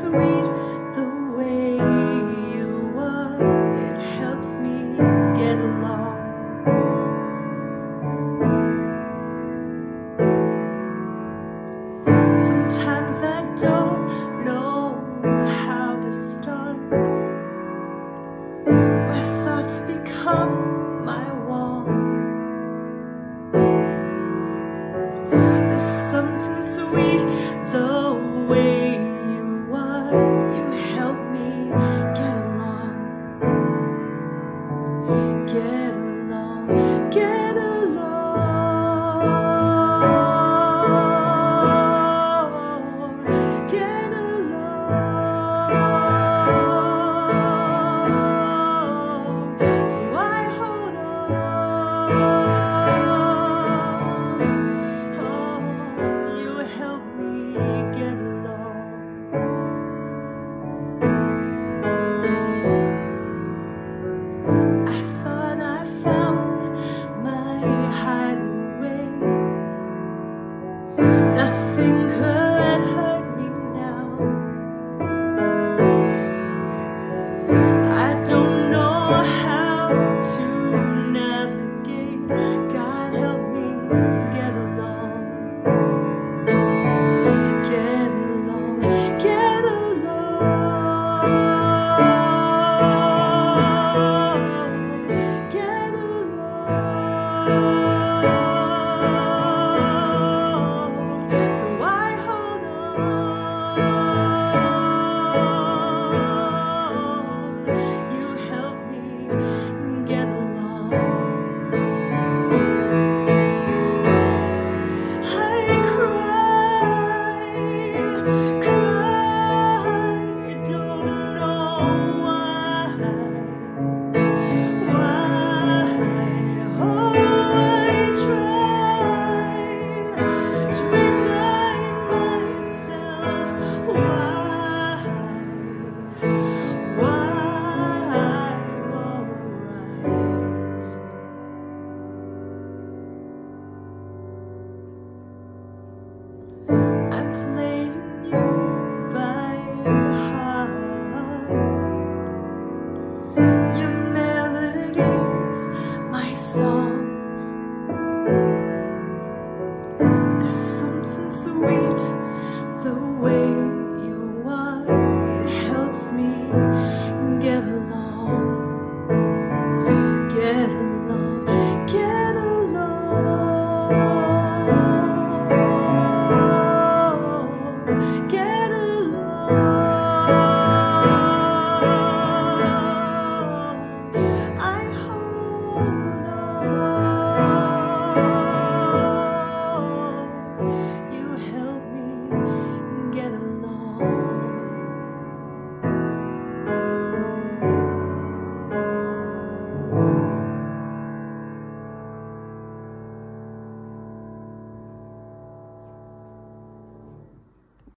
sweet the way you are. It helps me get along. Sometimes I don't know how to start. My thoughts become my wall. There's something sweet the way.